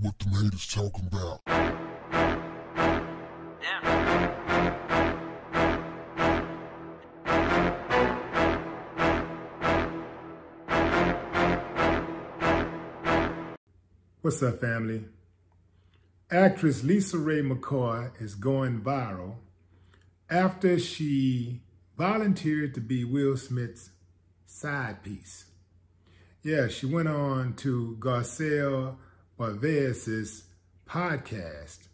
what the haters talking about. What's up, family? Actress LisaRaye McCoy is going viral after she volunteered to be Will Smith's side piece. Yeah, she went on to Garcelle Beauvais's podcast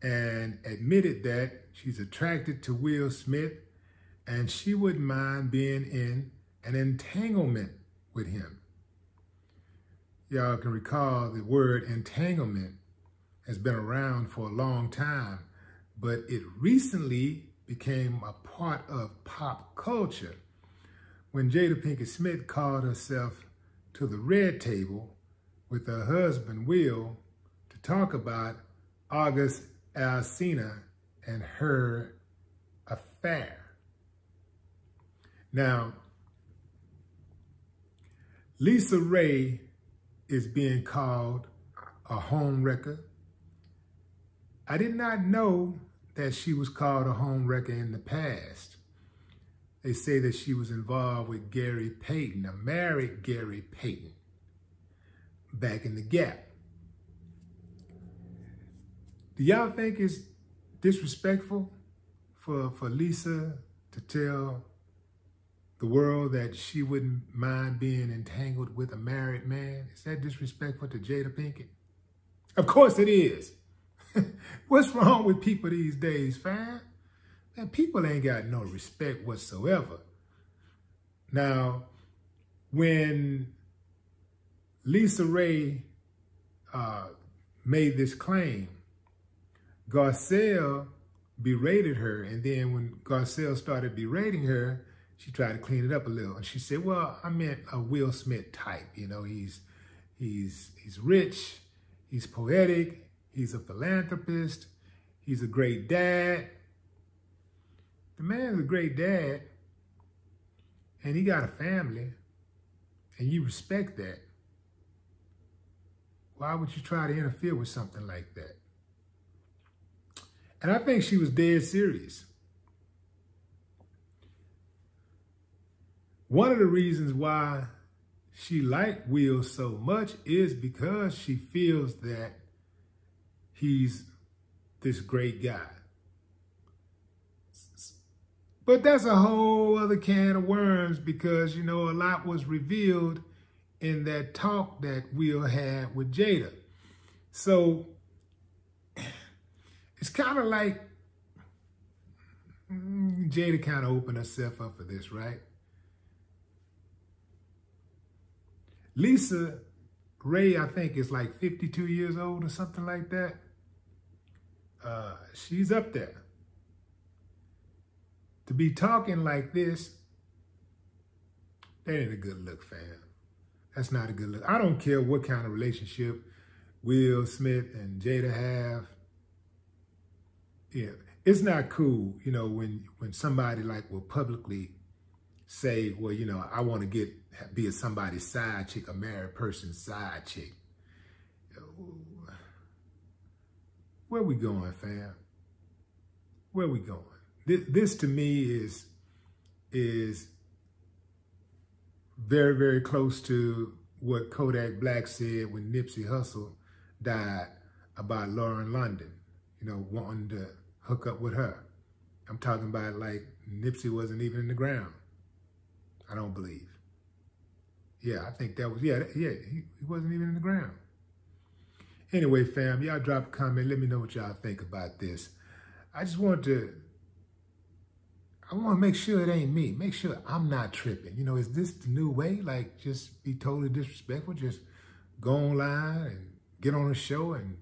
and admitted that she's attracted to Will Smith and she wouldn't mind being in an entanglement with him. Y'all can recall the word entanglement has been around for a long time, but it recently became a part of pop culture when Jada Pinkett Smith called herself to the red table with her husband Will to talk about August Alsina and her affair. Now, LisaRaye is being called a home wrecker. I did not know that she was called a home wrecker in the past. They say that she was involved with Gary Payton, a married Gary Payton, back in the gap. Do y'all think it's disrespectful for, for Lisa to tell the world that she wouldn't mind being entangled with a married man? Is that disrespectful to Jada Pinkett? Of course it is. What's wrong with people these days, fam? Man, people ain't got no respect whatsoever. Now, when LisaRaye uh, made this claim, Garcelle berated her. And then when Garcelle started berating her, she tried to clean it up a little. And she said, well, I meant a Will Smith type. You know, he's, he's, he's rich, he's poetic, he's a philanthropist, he's a great dad. The man's a great dad, and he got a family, and you respect that. Why would you try to interfere with something like that? And I think she was dead serious. One of the reasons why she liked Will so much is because she feels that he's this great guy. But that's a whole other can of worms because, you know, a lot was revealed in that talk that Will had with Jada. So it's kind of like mm, Jada kind of opened herself up for this, right? Lisa Ray, I think, is like 52 years old or something like that. Uh, she's up there to be talking like this, that ain't a good look, fam. That's not a good look. I don't care what kind of relationship Will Smith and Jada have. Yeah, it's not cool, you know, when when somebody like will publicly say, well, you know, I want to get be a somebody's side chick, a married person's side chick. Where we going, fam? Where we going? This, this to me is, is very, very close to what Kodak Black said when Nipsey Hussle died about Lauren London, you know, wanting to hook up with her. I'm talking about like Nipsey wasn't even in the ground. I don't believe. Yeah, I think that was, yeah, yeah, he, he wasn't even in the ground. Anyway, fam, y'all drop a comment. Let me know what y'all think about this. I just want to I want to make sure it ain't me. Make sure I'm not tripping. You know, is this the new way? Like, just be totally disrespectful? Just go online and get on a show and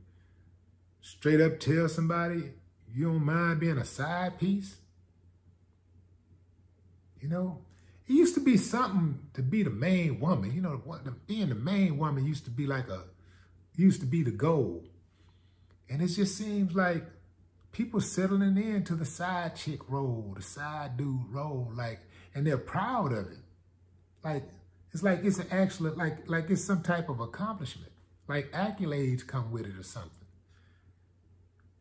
straight up tell somebody you don't mind being a side piece? You know, it used to be something to be the main woman. You know, being the main woman used to be like a, used to be the goal. And it just seems like people settling into the side chick role, the side dude role, like, and they're proud of it. Like, it's like it's an actual, like, like it's some type of accomplishment. like accolades come with it or something.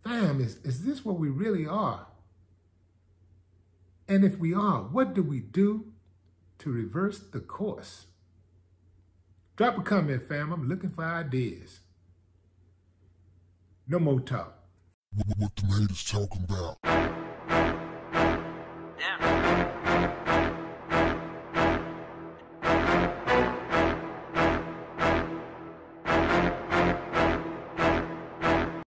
Fam, is, is this what we really are? And if we are, what do we do to reverse the course? Drop a comment, fam. I'm looking for ideas. No more talk. What, the haters talking about?